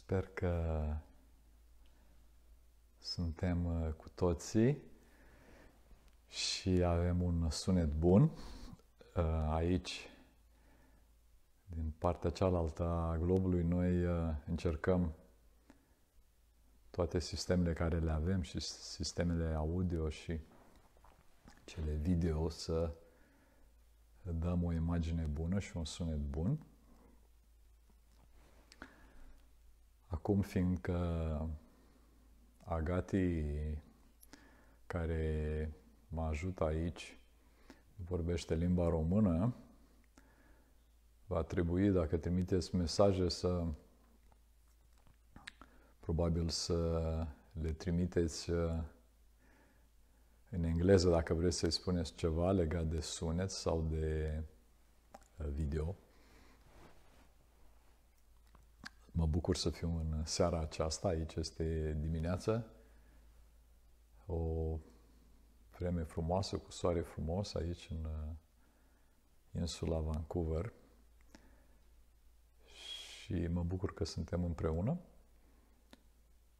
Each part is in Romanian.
Sper că suntem uh, cu toții și avem un sunet bun. Uh, aici, din partea cealaltă a globului, noi uh, încercăm toate sistemele care le avem și sistemele audio și cele video să dăm o imagine bună și un sunet bun. Acum, fiindcă Agati, care mă ajută aici, vorbește limba română, va trebui, dacă trimiteți mesaje, să probabil să le trimiteți uh, în engleză, dacă vreți să-i spuneți ceva legat de sunet sau de uh, video. Mă bucur să fiu în seara aceasta, aici este dimineața, o vreme frumoasă, cu soare frumos aici în uh, insula Vancouver și mă bucur că suntem împreună.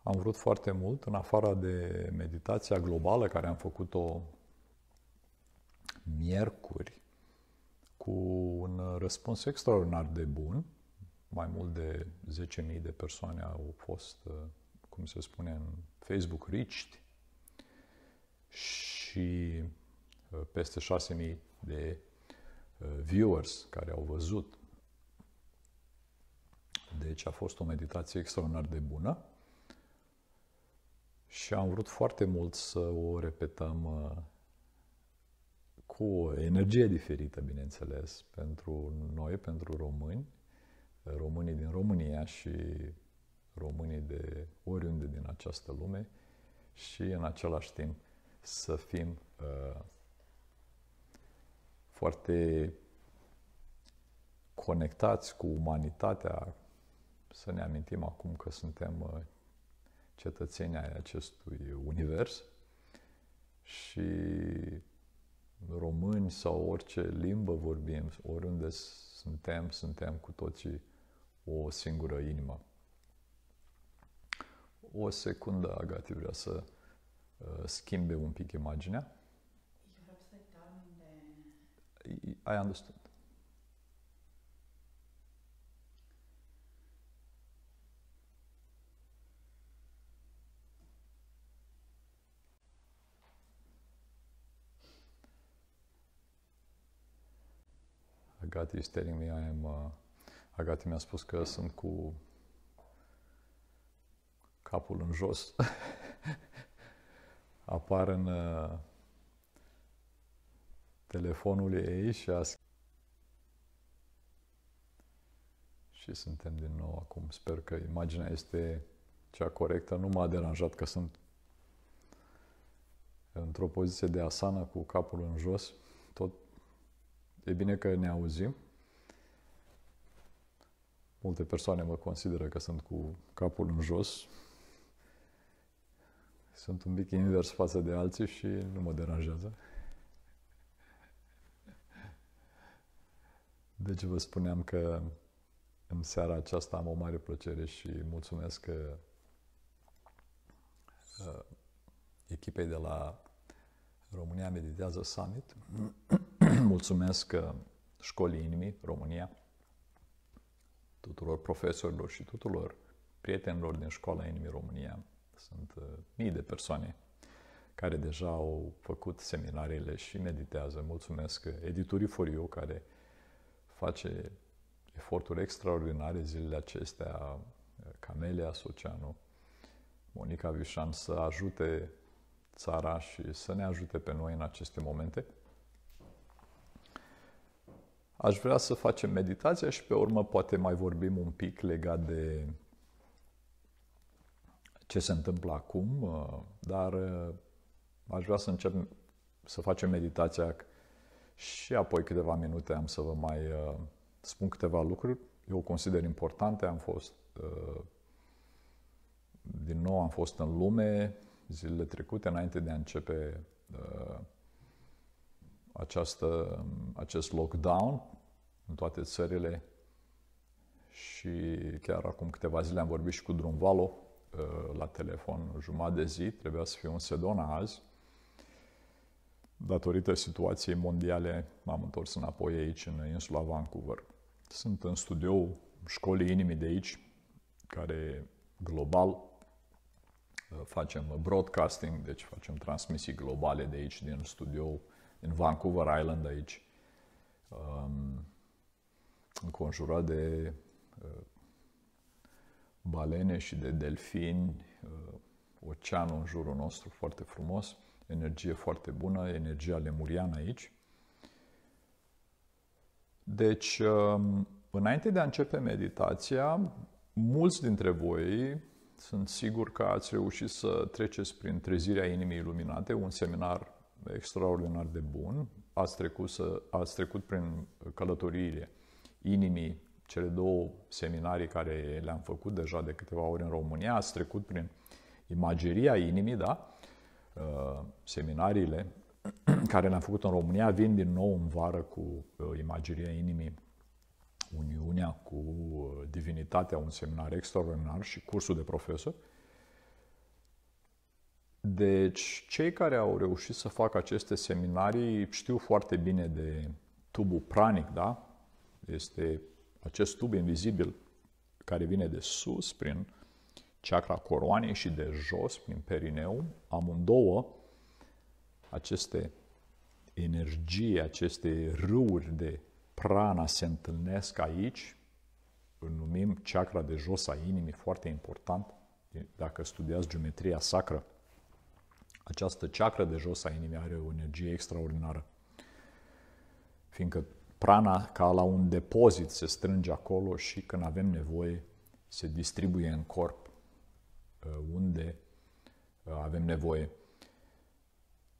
Am vrut foarte mult, în afara de meditația globală care am făcut-o miercuri, cu un răspuns extraordinar de bun, mai mult de 10.000 de persoane au fost, uh, cum se spune în Facebook, reached și uh, peste 6.000 de uh, viewers care au văzut. Deci a fost o meditație extraordinar de bună și am vrut foarte mult să o repetăm cu o energie diferită, bineînțeles, pentru noi, pentru români, românii din România și românii de oriunde din această lume și în același timp să fim uh, foarte conectați cu umanitatea, să ne amintim acum că suntem uh, cetățenii ai acestui univers și români sau orice limbă vorbim, oriunde suntem, suntem cu toții o singură inimă. O secundă, Agati vrea să uh, schimbe un pic imaginea. I understood. Agati is telling me I am uh, Agati mi-a spus că sunt cu capul în jos. Apar în uh, telefonul ei și a și suntem din nou acum. Sper că imaginea este cea corectă. Nu m-a deranjat că sunt într-o poziție de asana cu capul în jos. Tot e bine că ne auzim. Multe persoane mă consideră că sunt cu capul în jos. Sunt un pic invers față de alții și nu mă deranjează. Deci vă spuneam că în seara aceasta am o mare plăcere și mulțumesc că uh, echipei de la România Meditează Summit. mulțumesc uh, școlii inimii România tuturor profesorilor și tuturor prietenilor din școala Inimii România. Sunt uh, mii de persoane care deja au făcut seminariile și meditează. Mulțumesc editurii For You, care face eforturi extraordinare zilele acestea, Camelia Soceanu, Monica Vișan, să ajute țara și să ne ajute pe noi în aceste momente. Aș vrea să facem meditația și pe urmă poate mai vorbim un pic legat de ce se întâmplă acum, uh, dar uh, aș vrea să încep să facem meditația și apoi câteva minute am să vă mai uh, spun câteva lucruri. Eu o consider importante, am fost din nou am fost în lume zilele trecute, înainte de a începe această, acest lockdown în toate țările și chiar acum câteva zile am vorbit și cu Drumvalo uh, la telefon jumătate de zi, trebuia să fiu în Sedona azi. Datorită situației mondiale m-am întors înapoi aici, în insula Vancouver. Sunt în studio școlii inimii de aici, care global uh, facem broadcasting, deci facem transmisii globale de aici, din studio, în Vancouver Island aici, um, înconjurat de uh, balene și de delfini, uh, oceanul în jurul nostru foarte frumos, energie foarte bună, energia lemuriană aici. Deci, um, înainte de a începe meditația, mulți dintre voi sunt sigur că ați reușit să treceți prin trezirea inimii iluminate, un seminar extraordinar de bun. Ați trecut, să, ați trecut prin călătoriile inimii, cele două seminarii care le-am făcut deja de câteva ori în România. Ați trecut prin imageria inimii, da? Uh, seminariile care le-am făcut în România vin din nou în vară cu uh, imageria inimii Uniunea cu uh, Divinitatea, un seminar extraordinar și cursul de profesor. Deci, cei care au reușit să facă aceste seminarii știu foarte bine de tubul pranic, da? Este acest tub invizibil care vine de sus, prin chakra coroanei și de jos, prin perineum. Amândouă, aceste energii, aceste râuri de prana se întâlnesc aici, îl numim chakra de jos a inimii, foarte important. Dacă studiați geometria sacră, această chakra de jos a inimii are o energie extraordinară. Fiindcă prana, ca la un depozit, se strânge acolo și când avem nevoie, se distribuie în corp uh, unde uh, avem nevoie.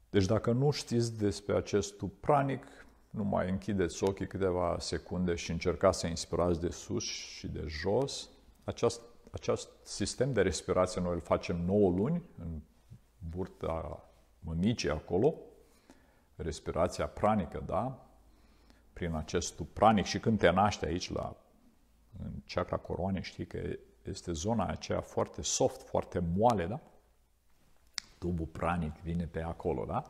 Deci dacă nu știți despre acest tub pranic, nu mai închideți ochii câteva secunde și încercați să inspirați de sus și de jos. Acest, acest sistem de respirație noi îl facem 9 luni în burta mămicii acolo, respirația pranică, da? Prin acest pranic și când te naște aici la în chakra coroane, știi că este zona aceea foarte soft, foarte moale, da? Tubul pranic vine pe acolo, da?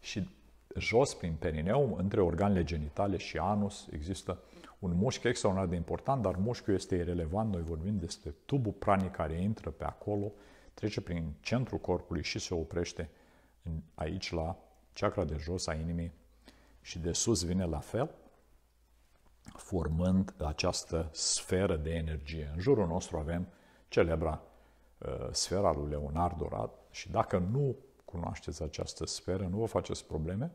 Și jos, prin perineum, între organele genitale și anus, există un mușchi extraordinar de important, dar mușchiul este irrelevant. Noi vorbim despre tubul pranic care intră pe acolo, trece prin centrul corpului și se oprește aici la chakra de jos a inimii și de sus vine la fel, formând această sferă de energie. În jurul nostru avem celebra uh, sfera lui Leonard Dorat și dacă nu cunoașteți această sferă, nu vă faceți probleme.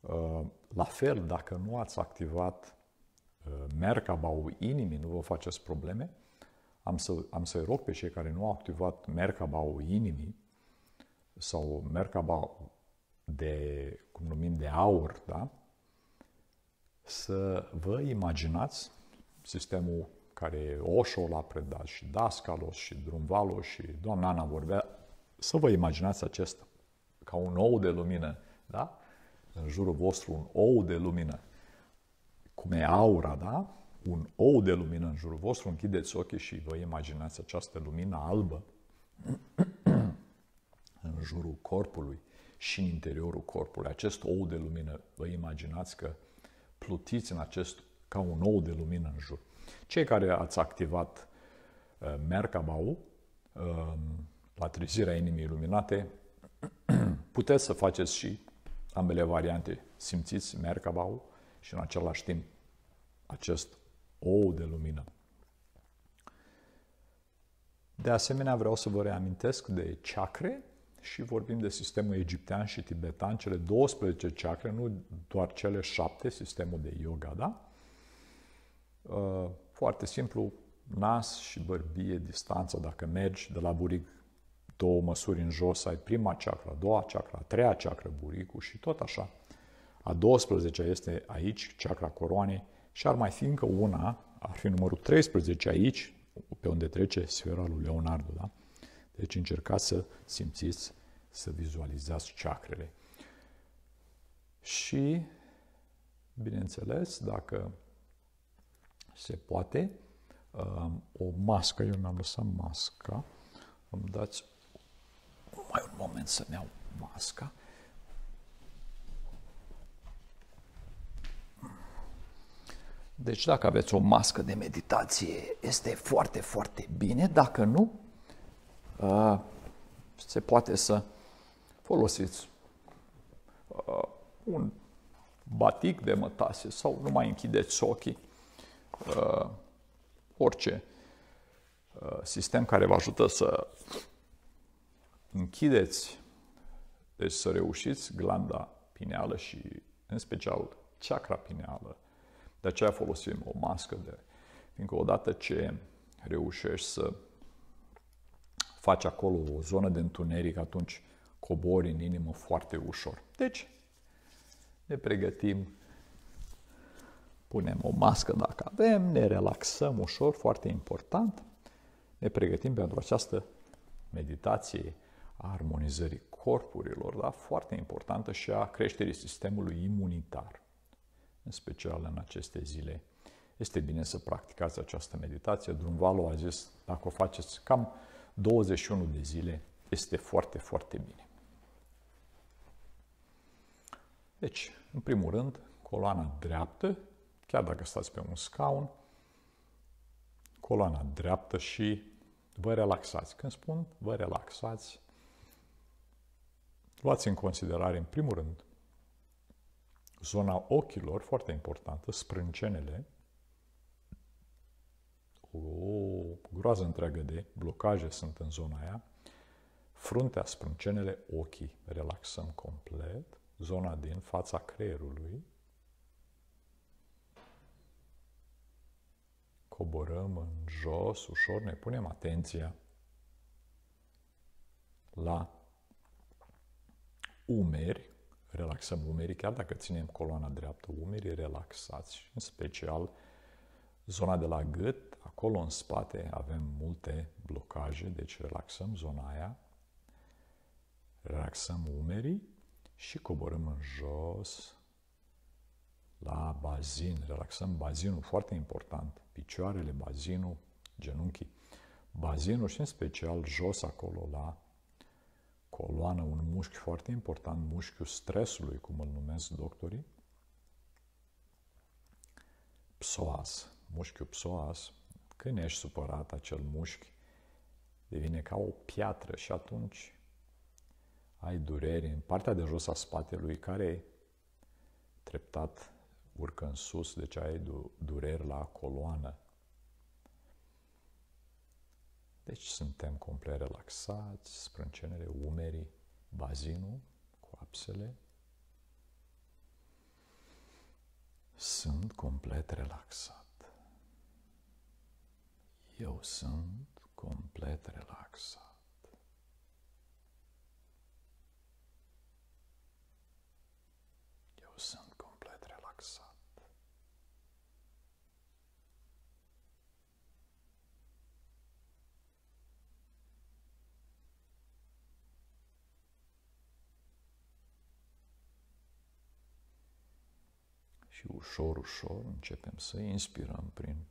Uh, la fel, dacă nu ați activat uh, Merkaba-ul inimii, nu vă faceți probleme. Am, să, am să-i rog pe cei care nu au activat Merkaba-ul inimii sau Merkaba de, cum numim, de aur, da? să vă imaginați sistemul care Osho l-a predat și Dascalos și Drumvalo și doamna Ana vorbea să vă imaginați acesta ca un ou de lumină, da? În jurul vostru un ou de lumină. Cum e aura, da? Un ou de lumină în jurul vostru, închideți ochii și vă imaginați această lumină albă în jurul corpului și în interiorul corpului. Acest ou de lumină, vă imaginați că plutiți în acest, ca un ou de lumină în jur. Cei care ați activat uh, Merkabau, uh, la trezirea inimii iluminate, puteți să faceți și ambele variante. Simțiți Merkabau și în același timp acest ou de lumină. De asemenea, vreau să vă reamintesc de chakre și vorbim de sistemul egiptean și tibetan, cele 12 chakre, nu doar cele 7, sistemul de yoga, da? Uh, foarte simplu, nas și bărbie, distanța, dacă mergi de la buric două măsuri în jos, ai prima chakra, a doua chakra, a treia chakra, buricul și tot așa. A 12 este aici, chakra coroanei, și ar mai fi încă una, ar fi numărul 13 aici, pe unde trece sfera lui Leonardo. Da? Deci încercați să simțiți, să vizualizați chakrele. Și, bineînțeles, dacă se poate, um, o mască. Eu mi-am lăsat masca. Îmi dați mai un moment să-mi iau masca. Deci dacă aveți o mască de meditație, este foarte, foarte bine. Dacă nu, uh, se poate să folosiți uh, un batic de mătase sau nu mai închideți ochii. Uh, orice sistem care vă ajută să închideți, deci să reușiți glanda pineală și în special chakra pineală, de aceea folosim o mască de... Fiindcă odată ce reușești să faci acolo o zonă de întuneric, atunci cobori în inimă foarte ușor. Deci, ne pregătim, punem o mască dacă avem, ne relaxăm ușor, foarte important, ne pregătim pentru această meditație a armonizării corpurilor, da? foarte importantă și a creșterii sistemului imunitar în special în aceste zile. Este bine să practicați această meditație. Drumvalu a zis, dacă o faceți cam 21 de zile, este foarte, foarte bine. Deci, în primul rând, coloana dreaptă, chiar dacă stați pe un scaun, coloana dreaptă și vă relaxați. Când spun vă relaxați, luați în considerare, în primul rând, Zona ochilor, foarte importantă, sprâncenele, o groază întreagă de blocaje sunt în zona aia, fruntea, sprâncenele, ochii, relaxăm complet, zona din fața creierului, coborăm în jos, ușor, ne punem atenția la umeri, relaxăm umerii, chiar dacă ținem coloana dreaptă, umerii relaxați, în special zona de la gât, acolo în spate avem multe blocaje, deci relaxăm zona aia, relaxăm umerii și coborâm în jos la bazin, relaxăm bazinul, foarte important, picioarele, bazinul, genunchii, bazinul și în special jos acolo la coloană, un mușchi foarte important, mușchiul stresului, cum îl numesc doctorii, psoas, mușchiul psoas, când ești supărat, acel mușchi devine ca o piatră și atunci ai dureri în partea de jos a spatelui care treptat urcă în sus, deci ai dureri la coloană, deci suntem complet relaxați, sprâncenele, umerii, bazinul, coapsele. Sunt complet relaxat. Eu sunt complet relaxat. Eu sunt complet relaxat. Și ușor, ușor începem să inspirăm prin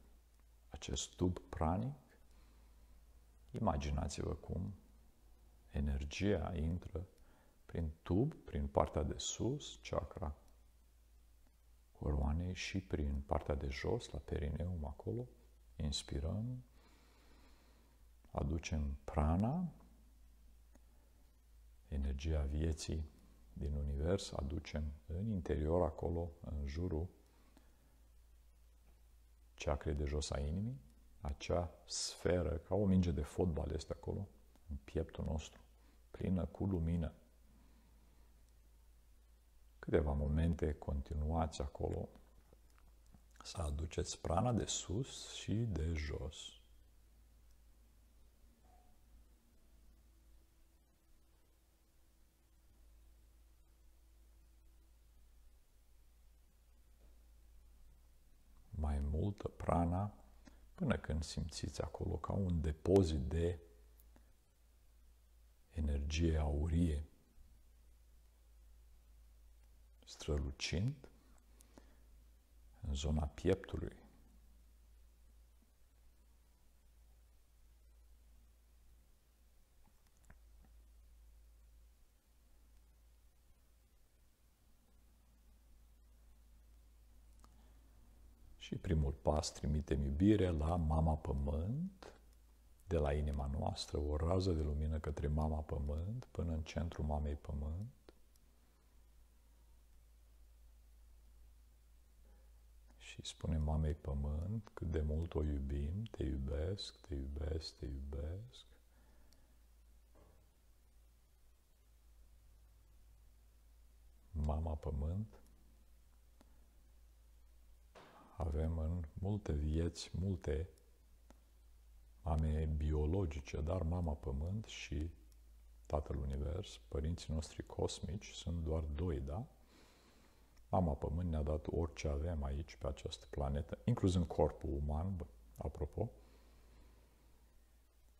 acest tub pranic. Imaginați-vă cum energia intră prin tub, prin partea de sus, chakra coroanei și prin partea de jos, la perineum acolo. Inspirăm, aducem prana, energia vieții din univers aducem în interior, acolo, în jurul ceacrei de jos a inimii, acea sferă, ca o minge de fotbal este acolo, în pieptul nostru, plină cu lumină. Câteva momente continuați acolo să aduceți prana de sus și de jos. Multă prana până când simțiți acolo ca un depozit de energie aurie strălucind în zona pieptului. Și primul pas trimitem iubire la Mama Pământ, de la inima noastră, o rază de lumină către Mama Pământ, până în centrul Mamei Pământ. Și spunem Mamei Pământ cât de mult o iubim, te iubesc, te iubesc, te iubesc. Mama Pământ, avem în multe vieți, multe mame biologice, dar mama Pământ și Tatăl Univers, părinții noștri cosmici, sunt doar doi, da? Mama Pământ ne-a dat orice avem aici, pe această planetă, incluzând corpul uman, apropo.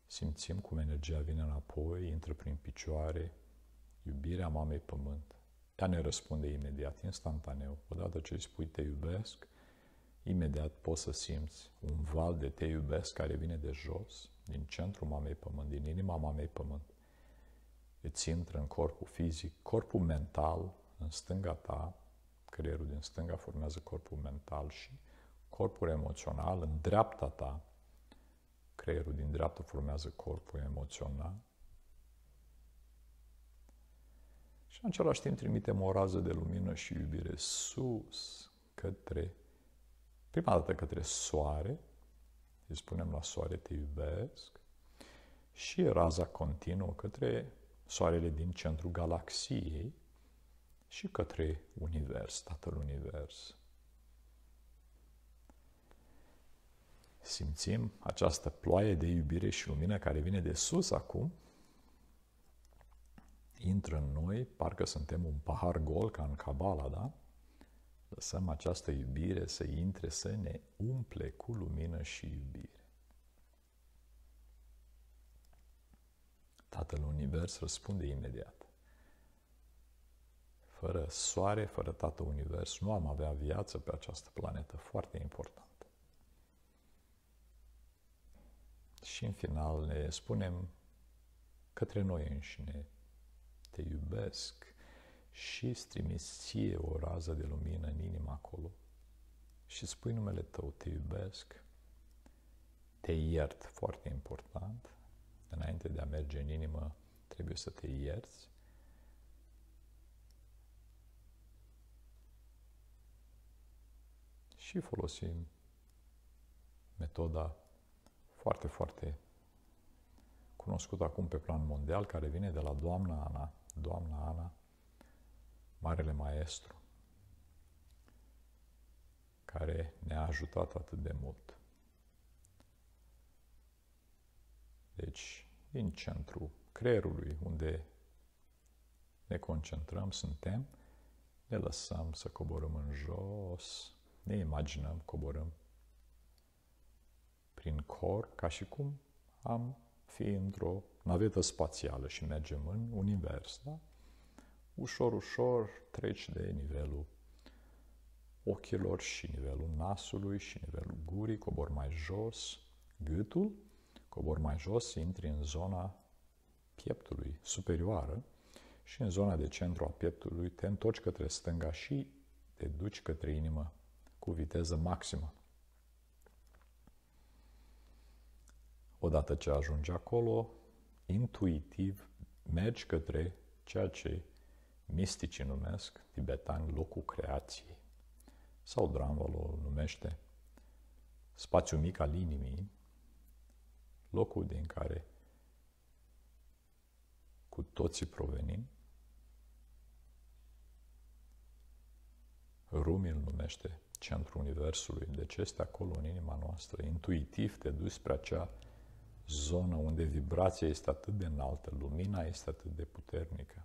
Simțim cum energia vine înapoi, intră prin picioare, iubirea Mamei Pământ. Ea ne răspunde imediat, instantaneu. Odată ce îi spui te iubesc, imediat poți să simți un val de te iubesc care vine de jos, din centrul mamei pământ, din inima mamei pământ. Îți intră în corpul fizic, corpul mental, în stânga ta, creierul din stânga formează corpul mental și corpul emoțional, în dreapta ta, creierul din dreapta formează corpul emoțional. Și în același timp trimitem o rază de lumină și iubire sus, către Prima dată către soare, îi spunem la soare te iubesc, și raza continuă către soarele din centrul galaxiei și către univers, Tatăl Univers. Simțim această ploaie de iubire și lumină care vine de sus acum, intră în noi, parcă suntem un pahar gol ca în Cabala, da? Lăsăm această iubire să intre, să ne umple cu lumină și iubire. Tatăl Univers răspunde imediat. Fără soare, fără Tatăl Univers, nu am avea viață pe această planetă. Foarte important. Și în final ne spunem către noi înșine, te iubesc, și îți trimis ție o rază de lumină în inima acolo și spui numele tău, te iubesc, te iert, foarte important, înainte de a merge în inimă, trebuie să te ierți. Și folosim metoda foarte, foarte cunoscută acum pe plan mondial, care vine de la doamna Ana. Doamna Ana Marele Maestru, care ne-a ajutat atât de mult. Deci, din centrul creierului, unde ne concentrăm, suntem, ne lăsăm să coborâm în jos, ne imaginăm, coborâm prin cor, ca și cum am fi într-o navetă spațială și mergem în univers, da? Ușor, ușor treci de nivelul ochilor și nivelul nasului și nivelul gurii, cobor mai jos gâtul, cobor mai jos, intri în zona pieptului superioară și în zona de centru a pieptului te întorci către stânga și te duci către inimă cu viteză maximă. Odată ce ajungi acolo, intuitiv mergi către ceea ce misticii numesc tibetani locul creației. Sau Dramvalo îl numește spațiu mic al inimii, locul din care cu toții provenim. Rumi îl numește centrul Universului, deci este acolo în inima noastră. Intuitiv te duci spre acea zonă unde vibrația este atât de înaltă, lumina este atât de puternică.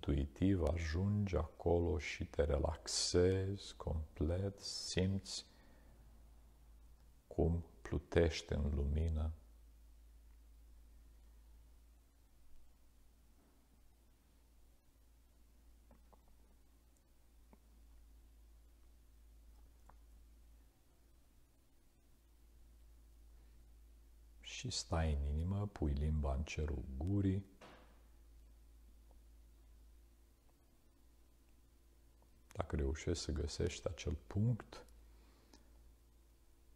Intuitiv ajungi acolo și te relaxezi complet, simți cum plutește în lumină. Și stai în inimă, pui limba în cerul gurii, dacă reușești să găsești acel punct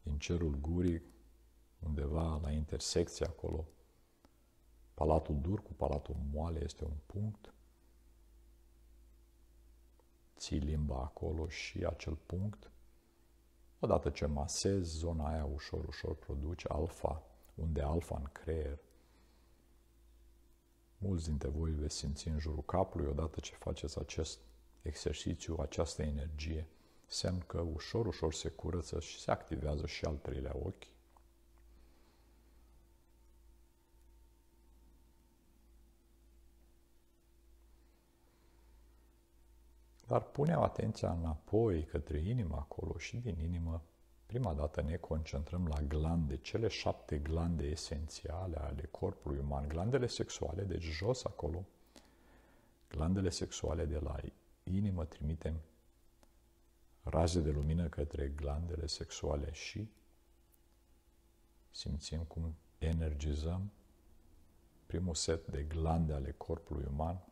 din cerul gurii, undeva la intersecție acolo, palatul dur cu palatul moale este un punct, ții limba acolo și acel punct, odată ce masezi, zona aia ușor, ușor produce alfa, unde alfa în creier. Mulți dintre voi veți simți în jurul capului odată ce faceți acest exercițiu, această energie, semn că ușor, ușor se curăță și se activează și al treilea ochi. Dar punem atenția înapoi către inimă acolo și din inimă, prima dată ne concentrăm la glande, cele șapte glande esențiale ale corpului uman, glandele sexuale, deci jos acolo, glandele sexuale de la inimă trimitem raze de lumină către glandele sexuale și simțim cum energizăm primul set de glande ale corpului uman,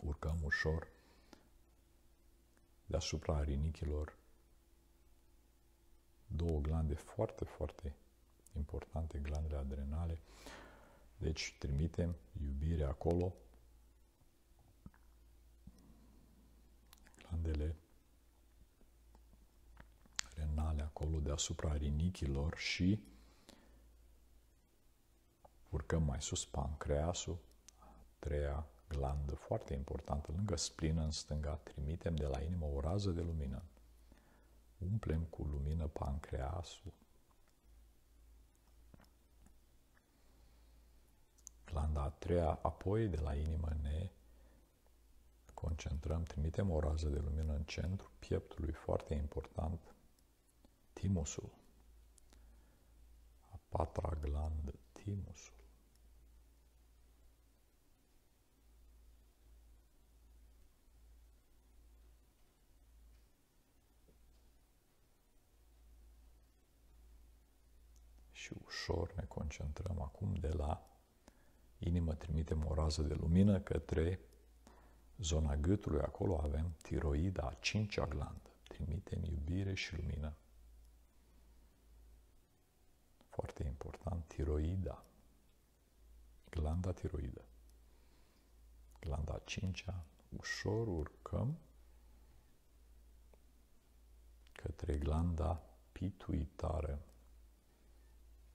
urcăm ușor deasupra rinichilor două glande foarte, foarte importante, glandele adrenale. Deci trimitem iubire acolo, glandele renale acolo deasupra rinichilor și urcăm mai sus pancreasul, a treia glandă foarte importantă, lângă splină în stânga, trimitem de la inimă o rază de lumină. Umplem cu lumină pancreasul. Glanda a treia, apoi de la inimă ne concentrăm, trimitem o rază de lumină în centru pieptului, foarte important, timusul. A patra glandă, timusul. și ușor ne concentrăm acum de la inimă, trimitem o rază de lumină către zona gâtului, acolo avem tiroida, a cincea glandă. Trimitem iubire și lumină. Foarte important, tiroida, glanda tiroidă. Glanda a cincea, ușor urcăm către glanda pituitară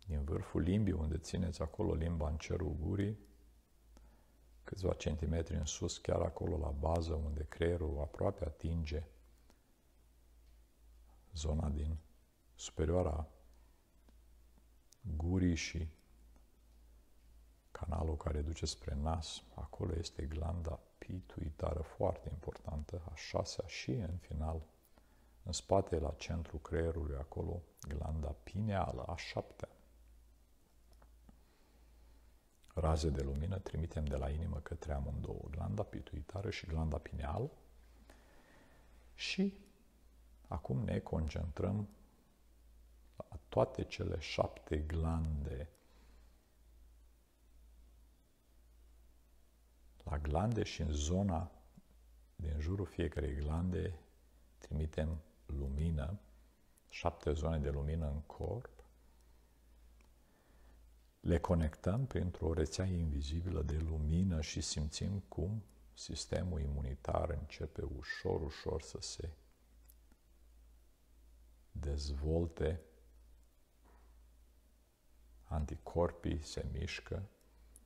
din vârful limbii, unde țineți acolo limba în cerul gurii, câțiva centimetri în sus, chiar acolo la bază, unde creierul aproape atinge zona din superioara gurii și canalul care duce spre nas, acolo este glanda pituitară foarte importantă, a șasea și în final, în spate, la centru creierului, acolo, glanda pineală, a șaptea raze de lumină trimitem de la inimă către amândouă, glanda pituitară și glanda pineală. Și acum ne concentrăm la toate cele șapte glande. La glande și în zona din jurul fiecarei glande trimitem lumină, șapte zone de lumină în corp, le conectăm printr-o rețea invizibilă de lumină și simțim cum sistemul imunitar începe ușor, ușor să se dezvolte, anticorpii se mișcă,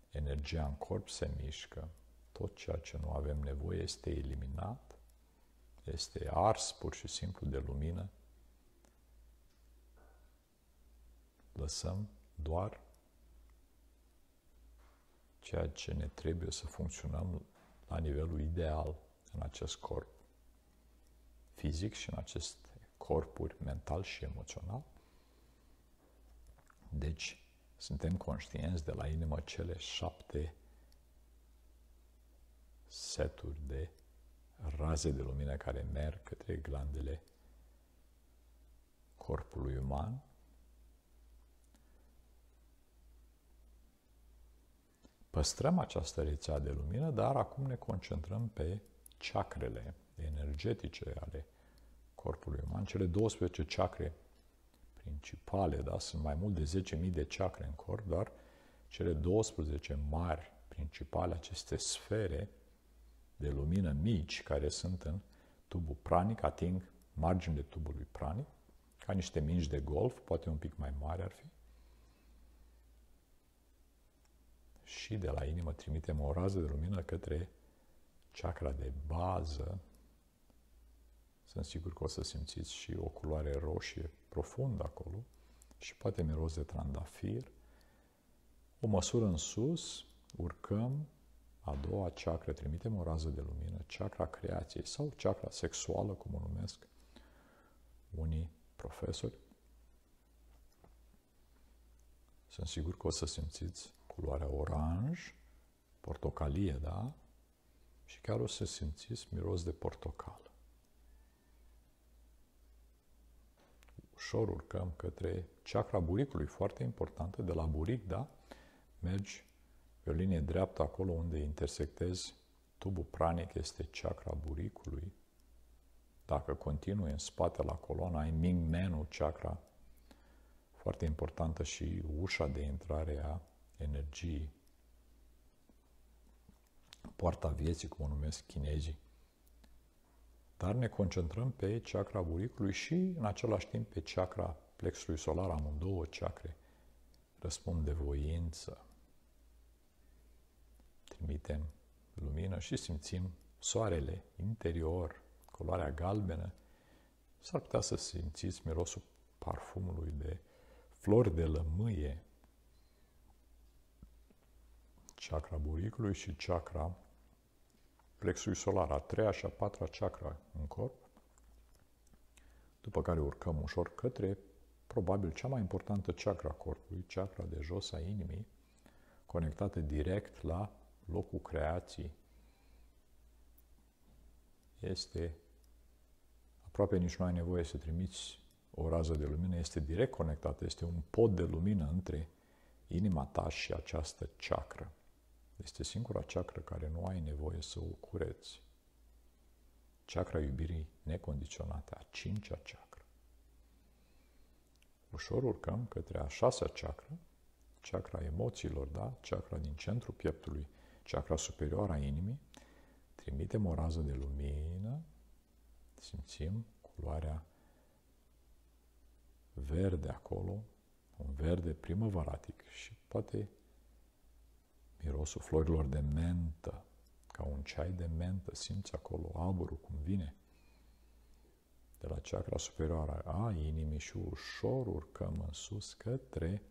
energia în corp se mișcă, tot ceea ce nu avem nevoie este eliminat, este ars pur și simplu de lumină. Lăsăm doar ceea ce ne trebuie să funcționăm la nivelul ideal în acest corp fizic și în aceste corpuri mental și emoțional. Deci, suntem conștienți de la inimă cele șapte seturi de raze de lumină care merg către glandele corpului uman Păstrăm această rețea de lumină, dar acum ne concentrăm pe chakrele. energetice ale corpului uman, cele 12 chakre principale, da? sunt mai mult de 10.000 de chakre în corp, dar cele 12 mari principale, aceste sfere de lumină mici care sunt în tubul pranic, ating marginile tubului pranic, ca niște mingi de golf, poate un pic mai mari ar fi. Și de la inimă trimitem o rază de lumină către chakra de bază. Sunt sigur că o să simțiți și o culoare roșie profundă acolo și poate miros de trandafir. O măsură în sus, urcăm a doua chakra, trimitem o rază de lumină, chakra creației sau chakra sexuală, cum o numesc unii profesori. Sunt sigur că o să simțiți culoarea oranj, portocalie, da? Și chiar o să simțiți miros de portocală. Ușor urcăm către chakra buricului, foarte importantă, de la buric, da? Mergi pe o linie dreaptă acolo unde intersectezi tubul pranic, este chakra buricului. Dacă continui în spate la coloana, ai Ming Menu chakra, foarte importantă și ușa de intrare a energiei. Poarta vieții, cum o numesc chinezii. Dar ne concentrăm pe chakra buricului și, în același timp, pe chakra plexului solar, amândouă chakre. Răspund de voință, trimitem lumină și simțim soarele interior, culoarea galbenă. S-ar putea să simțiți mirosul parfumului de flori de lămâie, chakra buricului și chakra plexului solar, a treia și a patra chakra în corp, după care urcăm ușor către probabil cea mai importantă chakra corpului, chakra de jos a inimii, conectată direct la locul creației, este aproape nici nu ai nevoie să trimiți o rază de lumină, este direct conectată, este un pod de lumină între inima ta și această ceacră. Este singura ceacră care nu ai nevoie să o cureți. Chakra iubirii necondiționate, a cincea ceacră. Ușor urcăm către a șasea ceacră, chakra emoțiilor, da? Chakra din centrul pieptului, chakra superioară a inimii, trimitem o rază de lumină, simțim culoarea verde acolo, un verde primăvaratic și poate mirosul florilor de mentă, ca un ceai de mentă, simți acolo aburul cum vine de la chakra superioară a inimii și ușor urcăm în sus către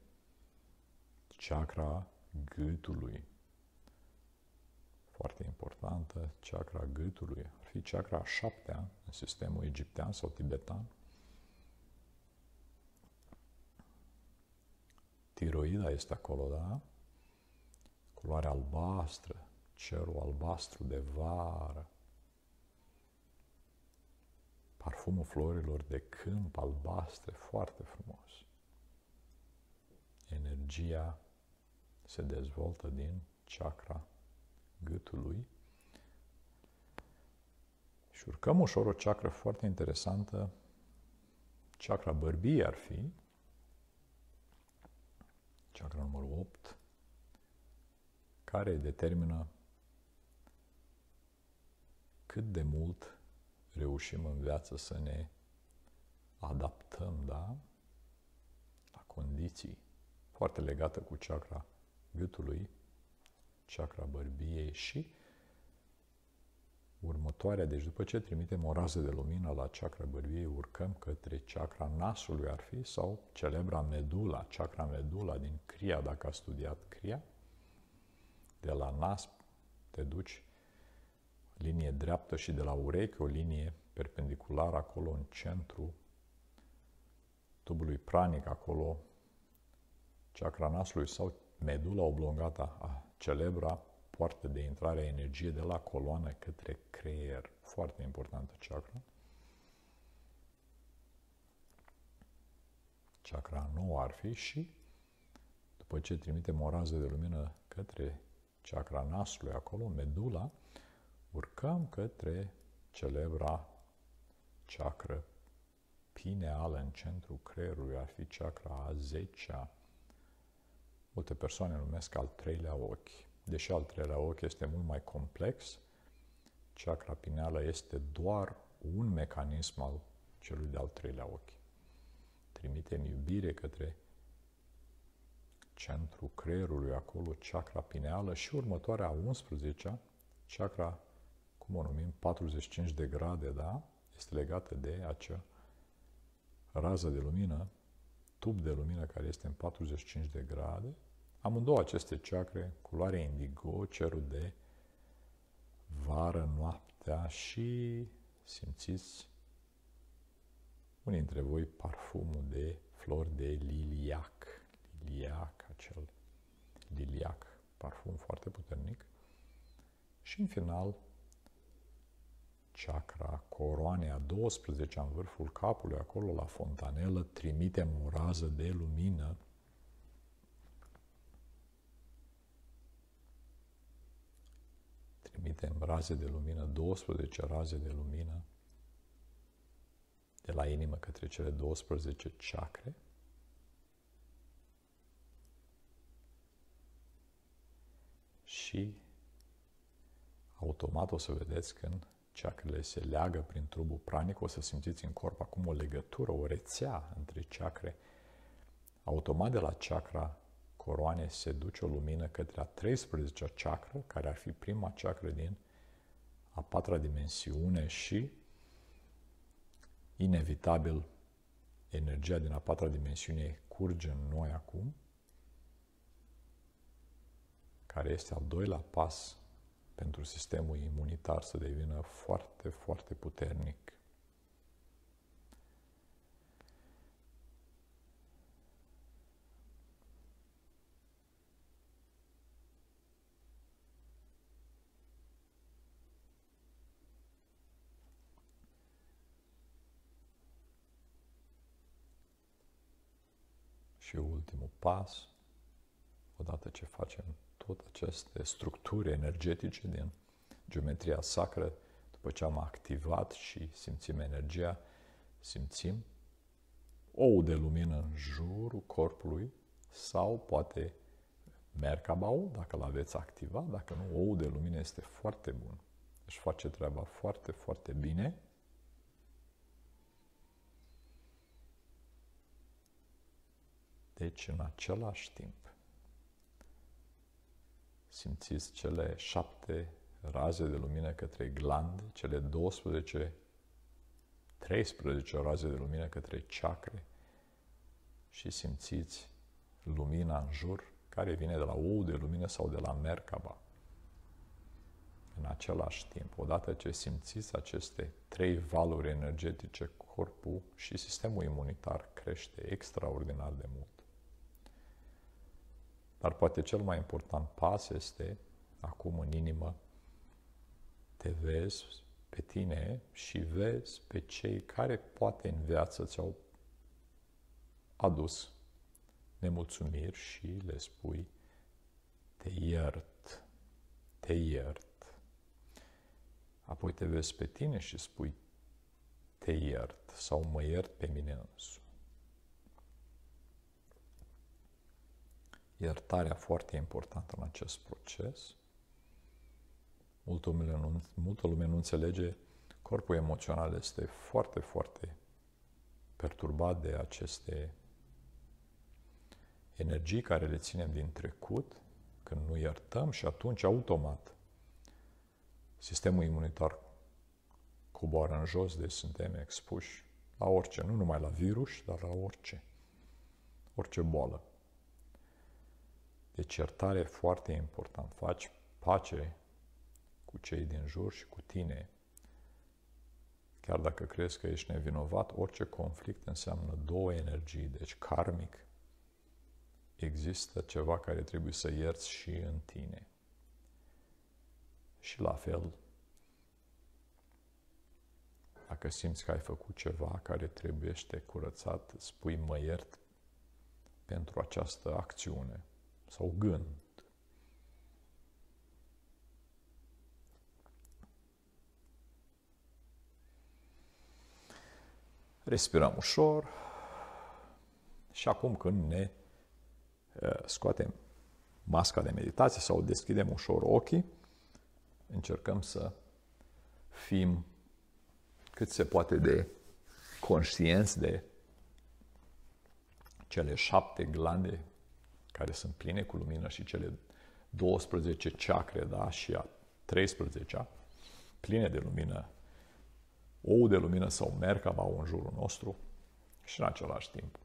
chakra gâtului foarte importantă, chakra gâtului, ar fi chakra a șaptea în sistemul egiptean sau tibetan. Tiroida este acolo, da? Culoarea albastră, cerul albastru de vară, parfumul florilor de câmp albastre, foarte frumos. Energia se dezvoltă din chakra gâtului. Și urcăm ușor o ceacră foarte interesantă, chakra bărbii ar fi, chakra numărul 8, care determină cât de mult reușim în viață să ne adaptăm, da? La condiții. Foarte legată cu chakra gâtului, chakra bărbiei și următoarea, deci după ce trimitem o rază de lumină la chakra bărbiei, urcăm către chakra nasului ar fi sau celebra medula, chakra medula din cria, dacă a studiat cria. De la nas te duci linie dreaptă și de la ureche o linie perpendiculară acolo în centru tubului pranic, acolo chakra nasului sau medula oblongată a celebra poartă de intrare a energie de la coloană către creier. Foarte importantă chakra. Chakra nouă ar fi și după ce trimitem o rază de lumină către chakra nasului acolo, medula, urcăm către celebra chakra pineală în centrul creierului, ar fi chakra a 10 Multe persoane numesc al treilea ochi. Deși al treilea ochi este mult mai complex, chakra pineală este doar un mecanism al celui de-al treilea ochi. Trimite în iubire către centrul creierului, acolo chakra pineală și următoarea 11 chakra, cum o numim, 45 de grade, da? Este legată de acea rază de lumină, tub de lumină care este în 45 de grade. Amândouă aceste chakre, culoarea indigo, cerul de vară, noaptea și simțiți unii dintre voi parfumul de flori de liliac. Liliac, acel liliac, parfum foarte puternic. Și în final, chakra coroanea 12 în vârful capului, acolo la fontanelă, trimitem o rază de lumină trimitem raze de lumină, 12 raze de lumină de la inimă către cele 12 chakre. Și automat o să vedeți când chakrele se leagă prin trubul pranic, o să simțiți în corp acum o legătură, o rețea între chakre. Automat de la chakra coroane se duce o lumină către a 13-a chakra, care ar fi prima chakra din a patra dimensiune și inevitabil energia din a patra dimensiune curge în noi acum, care este al doilea pas pentru sistemul imunitar să devină foarte, foarte puternic. Și ultimul pas, odată ce facem tot aceste structuri energetice din geometria sacră, după ce am activat și simțim energia, simțim ou de lumină în jurul corpului sau poate mercabau, dacă l aveți activat, dacă nu, ou de lumină este foarte bun. Își face treaba foarte, foarte bine. Deci, în același timp, simțiți cele șapte raze de lumină către glande, cele 12, 13 raze de lumină către chakre și simțiți lumina în jur care vine de la ou de lumină sau de la Merkaba. În același timp, odată ce simțiți aceste trei valuri energetice, corpul și sistemul imunitar crește extraordinar de mult. Dar poate cel mai important pas este, acum în inimă, te vezi pe tine și vezi pe cei care poate în viață ți-au adus nemulțumiri și le spui te iert, te iert. Apoi te vezi pe tine și spui te iert sau mă iert pe mine însuși. Iertarea foarte importantă în acest proces. Multă lume, nu, multă lume nu înțelege, corpul emoțional este foarte, foarte perturbat de aceste energii care le ținem din trecut, când nu iertăm și atunci automat sistemul imunitar coboară în jos, deci suntem expuși la orice, nu numai la virus, dar la orice, orice boală. Deci iertare e foarte important. Faci pace cu cei din jur și cu tine. Chiar dacă crezi că ești nevinovat, orice conflict înseamnă două energii, deci karmic. Există ceva care trebuie să ierți și în tine. Și la fel, dacă simți că ai făcut ceva care trebuie curățat, spui mă iert pentru această acțiune sau gând. Respirăm ușor și acum când ne uh, scoatem masca de meditație sau deschidem ușor ochii, încercăm să fim cât se poate de conștienți de cele șapte glande care sunt pline cu lumină și cele 12 chakre, da, și a 13-a, pline de lumină, ou de lumină sau merkaba în jurul nostru și în același timp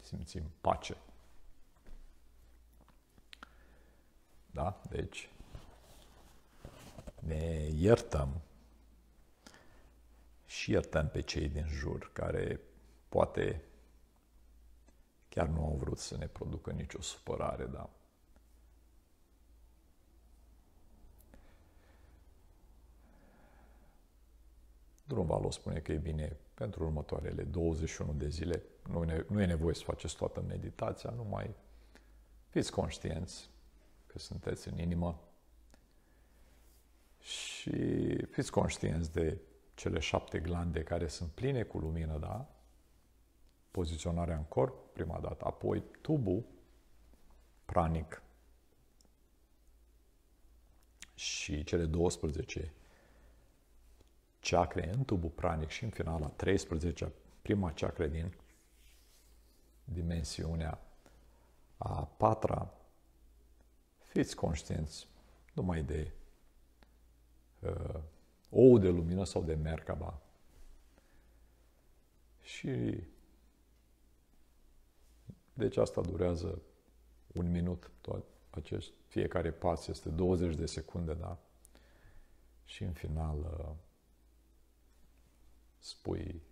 simțim pace. Da? Deci, ne iertăm și iertăm pe cei din jur care poate chiar nu au vrut să ne producă nicio supărare, da. Drumvalo spune că e bine pentru următoarele 21 de zile. Nu e, nu e nevoie să faceți toată meditația, numai fiți conștienți că sunteți în inimă și fiți conștienți de cele șapte glande care sunt pline cu lumină, da? Poziționarea în corp, prima dată, apoi tubul pranic. Și cele 12 chakre în tubul pranic și în final a 13 prima chakre din dimensiunea a patra, fiți conștienți numai de uh, ou de lumină sau de merkaba. Și deci asta durează un minut. Tot acest, fiecare pas este 20 de secunde, da? Și în final uh, spui,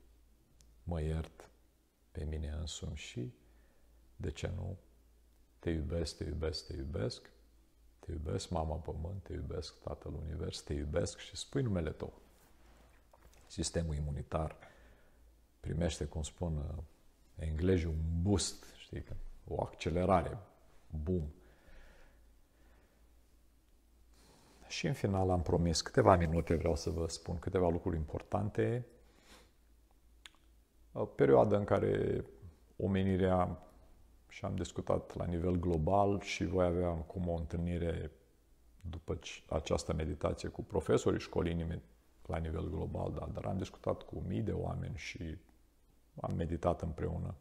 mă iert pe mine însumi și, de ce nu, te iubesc, te iubesc, te iubesc, te iubesc, Mama Pământ, te iubesc, Tatăl Univers, te iubesc și spui numele tău. Sistemul imunitar primește, cum spun uh, englezii, un boost, știi, o accelerare, boom. Și în final am promis câteva minute, vreau să vă spun câteva lucruri importante. O perioadă în care omenirea și am discutat la nivel global și voi avea acum o întâlnire după această meditație cu profesorii școlii la nivel global, da, dar am discutat cu mii de oameni și am meditat împreună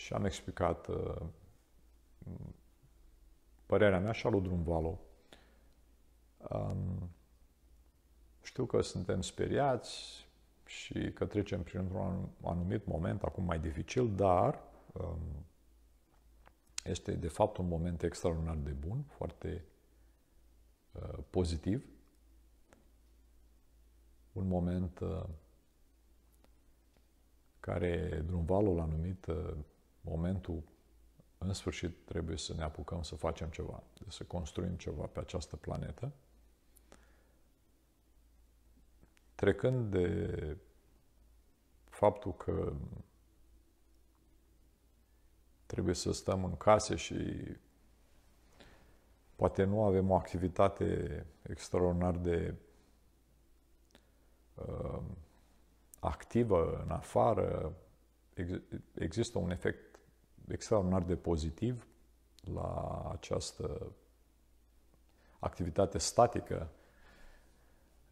și am explicat uh, părerea mea și a lui Drumvalo. Um, știu că suntem speriați și că trecem printr-un anumit moment, acum mai dificil, dar Um, este de fapt un moment extraordinar de bun, foarte uh, pozitiv, un moment uh, care Drumvalul l-a numit uh, momentul în sfârșit trebuie să ne apucăm să facem ceva, să construim ceva pe această planetă, trecând de faptul că trebuie să stăm în case și poate nu avem o activitate extraordinar de uh, activă în afară, ex- există un efect extraordinar de pozitiv la această activitate statică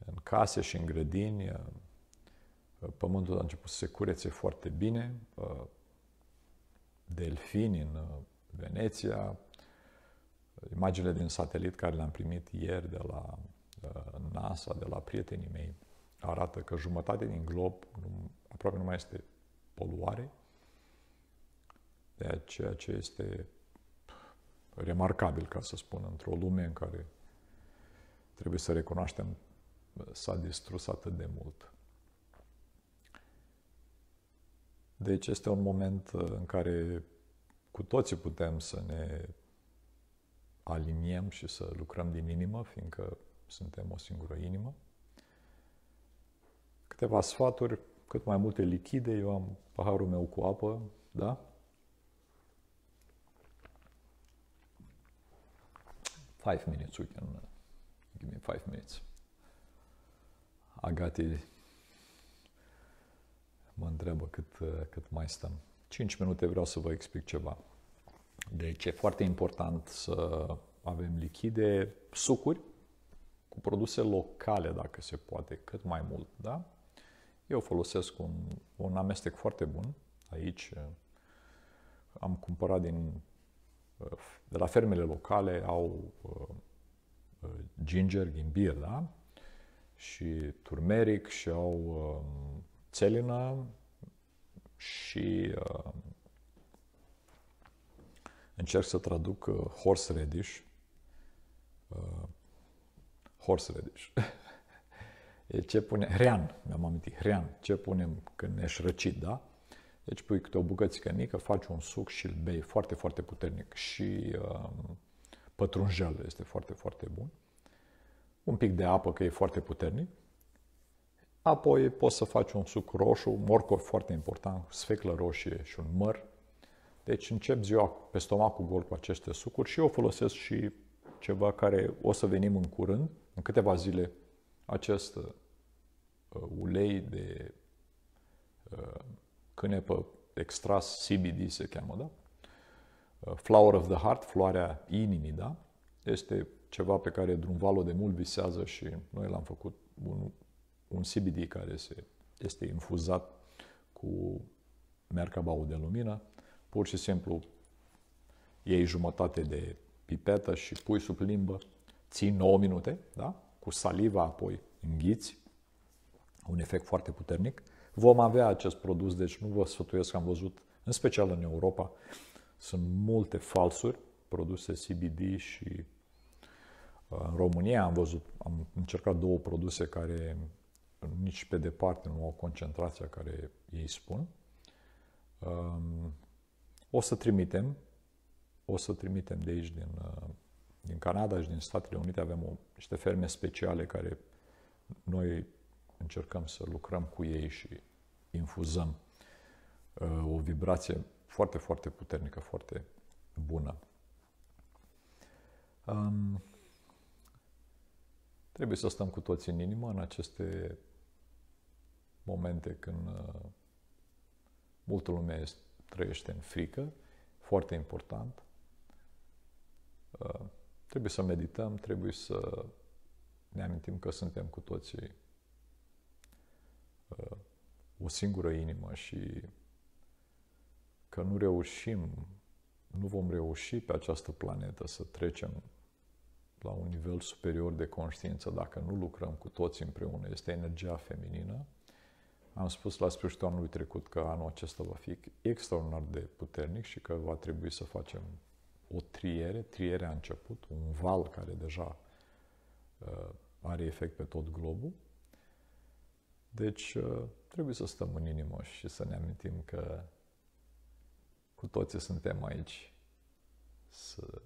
în case și în grădini. Pământul a început să se curețe foarte bine, uh, delfini în uh, Veneția, imaginele din satelit care le-am primit ieri de la uh, NASA, de la prietenii mei, arată că jumătate din glob nu, aproape nu mai este poluare, de ceea ce este remarcabil, ca să spun, într-o lume în care trebuie să recunoaștem s-a distrus atât de mult. Deci este un moment uh, în care cu toții putem să ne aliniem și să lucrăm din inimă, fiindcă suntem o singură inimă. Câteva sfaturi, cât mai multe lichide, eu am paharul meu cu apă, da? Five minutes, we can uh, give me five minutes. Agati mă întreabă cât, uh, cât mai stăm. 5 minute vreau să vă explic ceva. Deci e foarte important să avem lichide, sucuri cu produse locale, dacă se poate, cât mai mult, da? Eu folosesc un, un amestec foarte bun. Aici uh, am cumpărat din, uh, de la fermele locale, au uh, ginger, ghimbir, da? Și turmeric și au uh, țelină și uh, încerc să traduc uh, horseradish. Uh, horseradish. e ce pune, hrean, mi-am amintit, hrean, ce punem când ești răcit, da? Deci pui câte o bucățică mică, faci un suc și îl bei foarte, foarte puternic. Și uh, pătrunjel este foarte, foarte bun. Un pic de apă, că e foarte puternic. Apoi poți să faci un suc roșu, morcov foarte important, sfeclă roșie și un măr. Deci încep ziua pe stomacul gol cu aceste sucuri și eu folosesc și ceva care o să venim în curând, în câteva zile, acest uh, ulei de uh, cânepă extras CBD se cheamă, da? Uh, Flower of the Heart, floarea inimii, da? Este ceva pe care Drumvalo de mult visează și noi l-am făcut un, un CBD care se, este infuzat cu mercabau de lumină. Pur și simplu iei jumătate de pipetă și pui sub limbă, ții 9 minute, da? cu saliva apoi înghiți, un efect foarte puternic. Vom avea acest produs, deci nu vă sfătuiesc, am văzut, în special în Europa, sunt multe falsuri, produse CBD și uh, în România am văzut, am încercat două produse care nici pe departe nu au concentrația care ei spun. Um, o să trimitem, o să trimitem de aici, din, uh, din Canada și din Statele Unite, avem o, niște ferme speciale care noi încercăm să lucrăm cu ei și infuzăm uh, o vibrație foarte, foarte puternică, foarte bună. Um, trebuie să stăm cu toții în inimă în aceste momente când uh, multă lume este, trăiește în frică, foarte important. Uh, trebuie să medităm, trebuie să ne amintim că suntem cu toții uh, o singură inimă și că nu reușim, nu vom reuși pe această planetă să trecem la un nivel superior de conștiință dacă nu lucrăm cu toți împreună. Este energia feminină. Am spus la sfârșitul anului trecut că anul acesta va fi extraordinar de puternic și că va trebui să facem o triere. Trierea a început, un val care deja uh, are efect pe tot globul. Deci uh, trebuie să stăm în inimă și să ne amintim că cu toții suntem aici să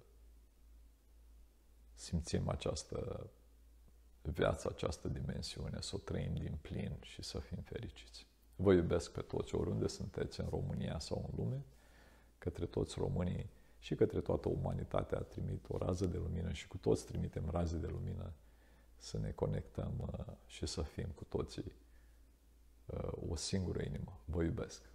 simțim această viață, această dimensiune, să o trăim din plin și să fim fericiți. Vă iubesc pe toți, oriunde sunteți, în România sau în lume, către toți românii și către toată umanitatea trimit o rază de lumină și cu toți trimitem raze de lumină să ne conectăm uh, și să fim cu toții uh, Uh, o singură inimă. Vă iubesc!